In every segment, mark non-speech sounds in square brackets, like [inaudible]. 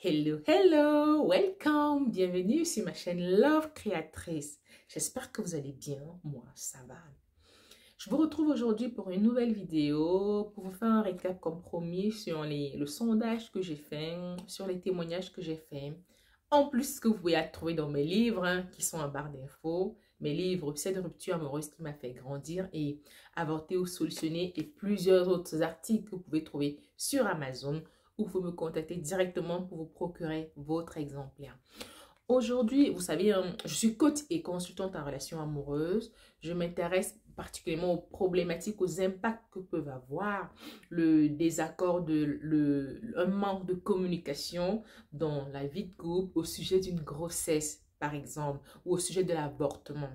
Hello, hello, welcome, bienvenue sur ma chaîne Love Créatrice. J'espère que vous allez bien, moi ça va. Je vous retrouve aujourd'hui pour une nouvelle vidéo, pour vous faire un récap comme promis sur le sondage que j'ai fait, sur les témoignages que j'ai fait. En plus, ce que vous pouvez trouver dans mes livres, hein, qui sont en barre d'infos, mes livres Cette rupture amoureuse qui m'a fait grandir et Avorter ou solutionner et plusieurs autres articles que vous pouvez trouver sur Amazon ou vous me contacter directement pour vous procurer votre exemplaire. Aujourd'hui, vous savez, hein, je suis coach et consultante en relations amoureuses. Je m'intéresse particulièrement aux problématiques, aux impacts que peuvent avoir le désaccord, le, un manque de communication dans la vie de couple au sujet d'une grossesse, par exemple, ou au sujet de l'avortement.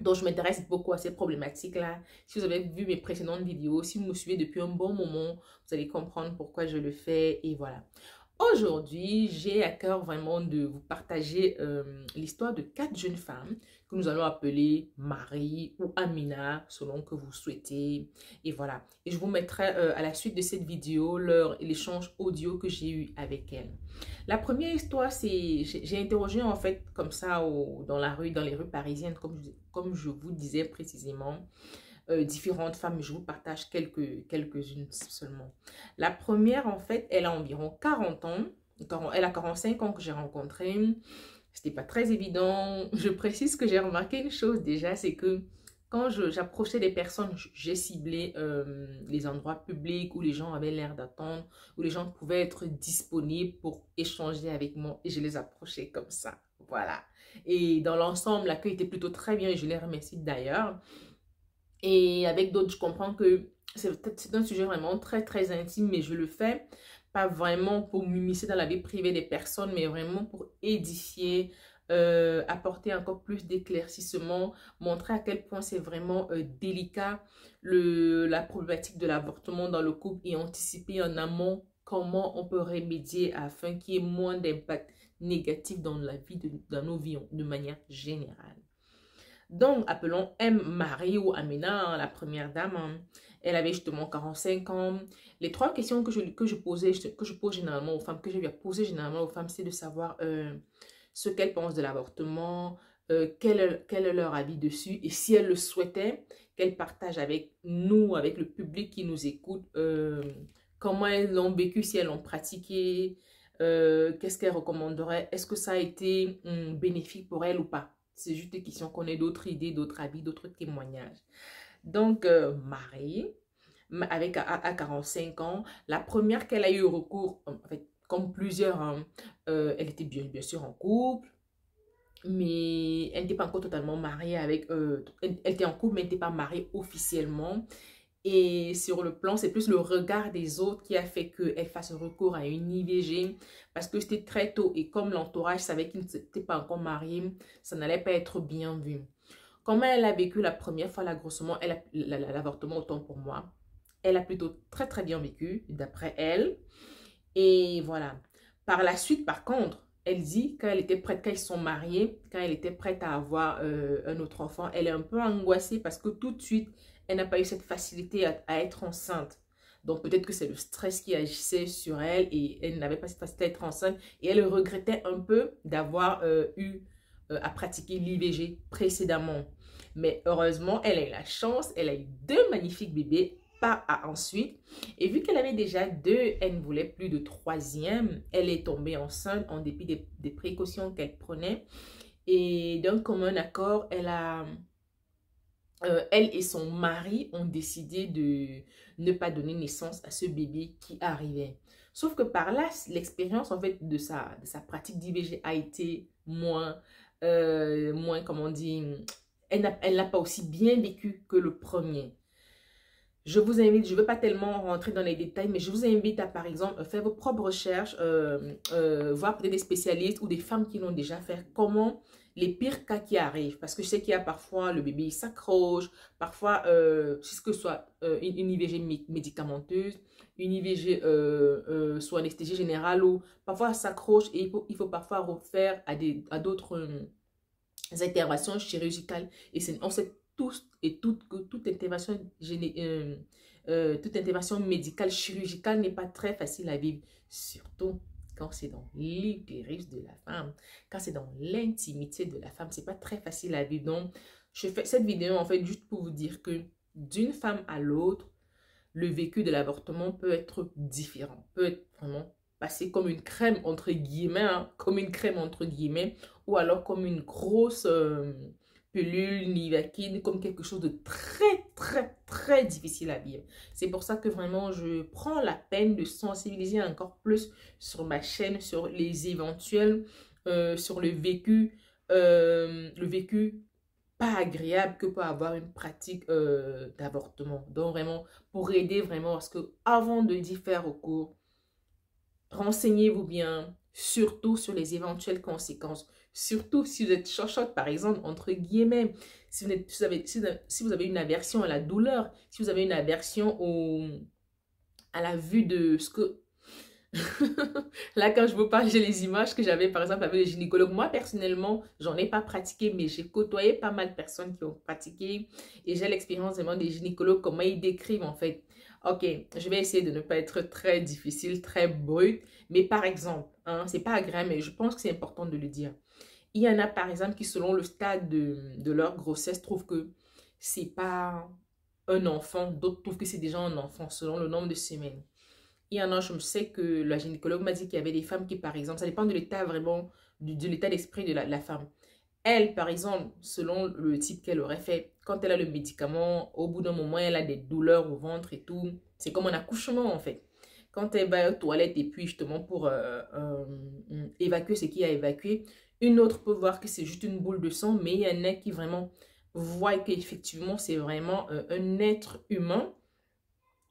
Donc, je m'intéresse beaucoup à ces problématiques-là. Si vous avez vu mes précédentes vidéos, si vous me suivez depuis un bon moment, vous allez comprendre pourquoi je le fais et voilà. Aujourd'hui, j'ai à cœur vraiment de vous partager euh, l'histoire de quatre jeunes femmes que nous allons appeler Marie ou Amina, selon que vous souhaitez. Et voilà. Et je vous mettrai euh, à la suite de cette vidéo leur l'échange audio que j'ai eu avec elles. La première histoire, c'est j'ai interrogé en fait comme ça dans la rue, dans les rues parisiennes, comme comme je vous disais précisément. Euh, différentes femmes, je vous partage quelques, quelques-unes seulement. La première, en fait, elle a environ 40 ans. Elle a 45 ans que j'ai rencontré. C'était pas très évident. [laughs] Je précise que j'ai remarqué une chose déjà, c'est que quand j'approchais des personnes, j'ai ciblé euh, les endroits publics où les gens avaient l'air d'attendre, où les gens pouvaient être disponibles pour échanger avec moi et je les approchais comme ça. Voilà. Et dans l'ensemble, l'accueil était plutôt très bien et je les remercie d'ailleurs. Et avec d'autres, je comprends que c'est un sujet vraiment très, très intime, mais je le fais pas vraiment pour m'immiscer dans la vie privée des personnes, mais vraiment pour édifier, euh, apporter encore plus d'éclaircissement, montrer à quel point c'est vraiment euh, délicat le, la problématique de l'avortement dans le couple et anticiper en amont comment on peut remédier afin qu'il y ait moins d'impact négatif dans la vie, de, dans nos vies de manière générale. Donc, appelons M. Marie ou Amina, hein, la première dame. Hein. Elle avait justement 45 ans. Les trois questions que je, que je posais, que je pose généralement aux femmes, que je lui ai posé généralement aux femmes, c'est de savoir euh, ce qu'elles pensent de l'avortement, euh, quel, quel, est leur avis dessus et si elles le souhaitaient, qu'elles partagent avec nous, avec le public qui nous écoute, euh, comment elles l'ont vécu, si elles l'ont pratiqué, qu'est-ce qu'elles recommanderaient, est-ce que ça a été hum, bénéfique pour elles ou pas. C'est juste des questions qu'on ait d'autres idées, d'autres avis, d'autres témoignages. Donc, euh, Marie, avec à, 45 ans, la première qu'elle a eu recours, comme plusieurs, hein, euh, elle était bien, bien sûr en couple, mais elle n'était pas encore totalement mariée avec, euh, elle, elle, était en couple, mais elle n'était pas mariée officiellement. Et sur le plan, c'est plus le regard des autres qui a fait qu'elle fasse recours à une IVG parce que c'était très tôt et comme l'entourage savait qu'il n'était pas encore marié, ça n'allait pas être bien vu. Comment elle a vécu la première fois l'avortement, l'avortement autant pour moi, elle a plutôt très très bien vécu d'après elle. Et voilà. Par la suite, par contre, elle dit quand elle était prête, quand ils sont mariés, quand elle était prête à avoir euh, un autre enfant, elle est un peu angoissée parce que tout de suite, elle n'a pas eu cette facilité à, être enceinte. Donc peut-être que c'est le stress qui agissait sur elle et elle n'avait pas cette facilité à être enceinte. Et elle regrettait un peu d'avoir euh, eu euh, à pratiquer l'IVG précédemment. Mais heureusement, elle a eu la chance, elle a eu deux magnifiques bébés pas à ensuite. Et vu qu'elle avait déjà deux, elle ne voulait plus de troisième. Elle est tombée enceinte en dépit des, des précautions qu'elle prenait. Et d'un commun accord, elle a euh, elle et son mari ont décidé de ne pas donner naissance à ce bébé qui arrivait. Sauf que par là, l'expérience en fait de sa, de sa pratique d'IVG a été moins, euh, moins comment on dit, elle n'a pas aussi bien vécu que le premier. Je vous invite, je ne veux pas tellement rentrer dans les détails, mais je vous invite à, par exemple, faire vos propres recherches, euh, voir peut-être des spécialistes ou des femmes qui l'ont déjà fait, comment les pires cas qui arrivent? Parce que je sais qu'il y a parfois le bébé s'accroche, parfois, euh, ce que soit euh, une, IVG médicamenteuse, une IVG euh, euh, soit anesthésie générale, ou parfois s'accroche et il faut, il faut parfois refaire à d'autres à interventions chirurgicales. Et on sait tous et toutes toute intervention, toute intervention médicale chirurgicale n'est pas très facile à vivre, surtout quand c'est dans l'utérus de la femme, quand c'est dans l'intimité de la femme, c'est pas très facile à vivre. Donc, je fais cette vidéo en fait juste pour vous dire que d'une femme à l'autre, le vécu de l'avortement peut être différent, peut être vraiment passé comme une crème entre guillemets, hein, comme une crème entre guillemets, ou alors comme une grosse euh, pilule nivaquine, comme quelque chose de très très très difficile à vivre. C'est pour ça que vraiment je prends la peine de sensibiliser encore plus sur ma chaîne, sur les éventuels, euh, sur le vécu, euh, le vécu pas agréable que peut avoir une pratique euh, d'avortement. Donc vraiment, pour aider vraiment, parce que avant de d'y faire recours, renseignez-vous bien, surtout sur les éventuelles conséquences. Surtout si vous êtes chochotte, par exemple, entre guillemets, si vous, avez, si vous avez une aversion à la douleur, si vous avez une aversion au, à la vue de ce que [laughs] Là, quand je vous parle, j'ai les images que j'avais, par exemple, avec les gynécologues. Moi, personnellement, j'en ai pas pratiqué, mais j'ai côtoyé pas mal de personnes qui ont pratiqué. Et j'ai l'expérience vraiment des gynécologues, comment ils décrivent, en fait. Ok, je vais essayer de ne pas être très difficile, très brut. Mais par exemple, hein, c'est pas agréable, mais je pense que c'est important de le dire. Il y en a, par exemple, qui, selon le stade de, de leur grossesse, trouvent que c'est pas un enfant. D'autres trouvent que c'est déjà un enfant, selon le nombre de semaines. Il y en a, je me sais que la gynécologue m'a dit qu'il y avait des femmes qui, par exemple, ça dépend de l'état vraiment, de, l'état d'esprit de la, femme. Elle, par exemple, selon le type qu'elle aurait fait, quand elle a le médicament, au bout d'un moment, elle a des douleurs au ventre et tout. C'est comme un accouchement, en fait. Quand elle va aux toilettes et puis justement pour euh, euh, évacuer ce qui a évacué, une autre peut voir que c'est juste une boule de sang, mais il y en a qui vraiment voient qu'effectivement, c'est vraiment euh, un être humain.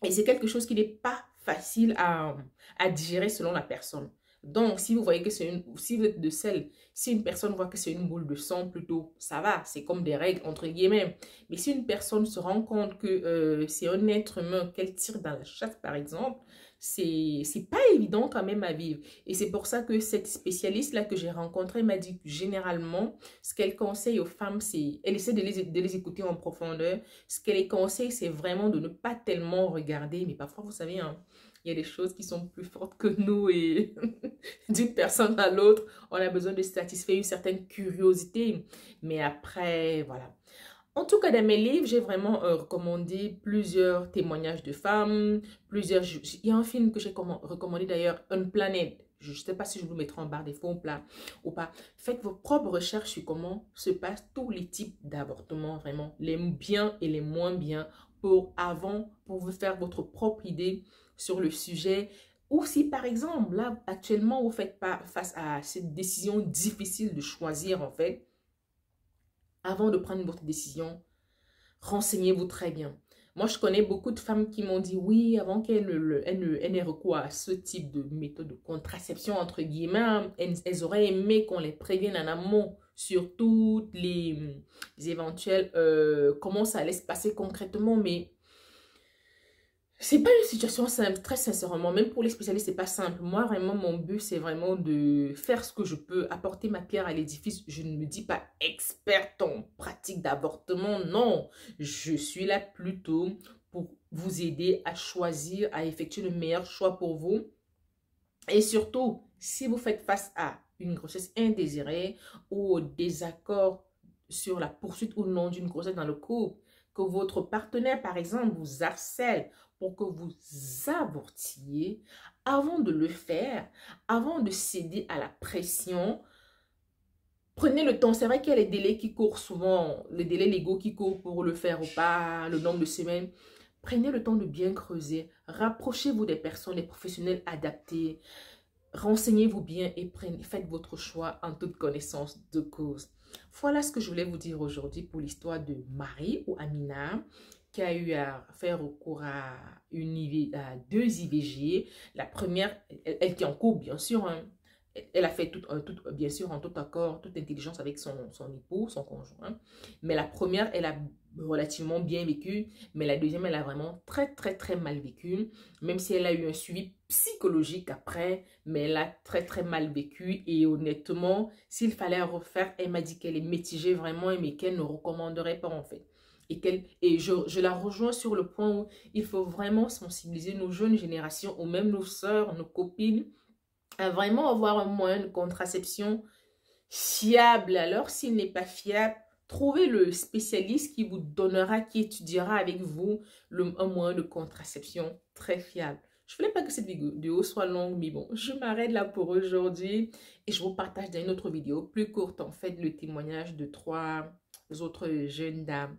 Et c'est quelque chose qui n'est pas facile à, à digérer selon la personne. Donc, si vous voyez que c'est une, si vous êtes de celle, si une personne voit que c'est une boule de sang, plutôt, ça va, c'est comme des règles, entre guillemets. Mais si une personne se rend compte que euh, c'est un être humain qu'elle tire dans la chatte, par exemple, c'est pas évident quand même à vivre. Et c'est pour ça que cette spécialiste-là que j'ai rencontrée m'a dit que généralement, ce qu'elle conseille aux femmes, c'est, elle essaie de les, de les écouter en profondeur. Ce qu'elle les conseille, c'est vraiment de ne pas tellement regarder. Mais parfois, vous savez, hein, il y a des choses qui sont plus fortes que nous et [laughs] d'une personne à l'autre, on a besoin de satisfaire une certaine curiosité. Mais après, voilà. En tout cas, dans mes livres, j'ai vraiment euh, recommandé plusieurs témoignages de femmes, plusieurs... Il y a un film que j'ai recommandé d'ailleurs, Unplanet. Je ne sais pas si je vous mettrai en barre des fonds ou pas. Faites vos propres recherches sur comment se passent tous les types d'avortements, vraiment. Les bien et les moins bien pour avant, pour vous faire votre propre idée sur le sujet. Ou si par exemple, là, actuellement, vous faites pas face à cette décision difficile de choisir en fait, avant de prendre votre décision, renseignez-vous très bien. Moi, je connais beaucoup de femmes qui m'ont dit oui, avant qu'elles n'aient recours à ce type de méthode de contraception, entre guillemets, elles, auraient aimé qu'on les prévienne en amont sur toutes les, éventuels, euh, comment ça allait se passer concrètement, mais c'est pas une situation simple, très sincèrement. Même pour les spécialistes, c'est pas simple. Moi, vraiment, mon but, c'est vraiment de faire ce que je peux, apporter ma pierre à l'édifice. Je ne me dis pas experte en pratique d'avortement. Non, je suis là plutôt pour vous aider à choisir, à effectuer le meilleur choix pour vous. Et surtout, si vous faites face à une grossesse indésirée ou au désaccord sur la poursuite ou non d'une grossesse dans le couple, que votre partenaire, par exemple, vous harcèle pour que vous avortiez, avant de le faire, avant de céder à la pression, prenez le temps. C'est vrai qu'il y a les délais qui courent souvent, les délais légaux qui courent pour le faire ou pas, le nombre de semaines. Prenez le temps de bien creuser. Rapprochez-vous des personnes, des professionnels adaptés. Renseignez-vous bien et prenez, faites votre choix en toute connaissance de cause. Voilà ce que je voulais vous dire aujourd'hui pour l'histoire de Marie ou Amina qui a eu à faire recours à, deux IVG. La première, elle, elle en cours, bien sûr. Hein. Elle a fait tout, tout, bien sûr en tout accord, toute intelligence avec son, son époux, son conjoint. Mais la première, elle a relativement bien vécu. Mais la deuxième, elle a vraiment très, très, très mal vécu. Même si elle a eu un suivi psychologique après, mais elle a très, très mal vécu. Et honnêtement, s'il fallait refaire, elle m'a dit qu'elle est mitigée vraiment, mais qu'elle ne recommanderait pas en fait et, et je, je, la rejoins sur le point où il faut vraiment sensibiliser nos jeunes générations ou même nos sœurs, nos copines vraiment avoir un moyen de contraception fiable. Alors, s'il n'est pas fiable, trouvez le spécialiste qui vous donnera, qui étudiera avec vous le, un moyen de contraception très fiable. Je voulais pas que cette vidéo soit longue, mais bon, je m'arrête là pour aujourd'hui et je vous partage dans une autre vidéo plus courte, en fait, le témoignage de trois autres jeunes dames.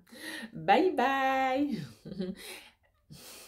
Bye bye [laughs]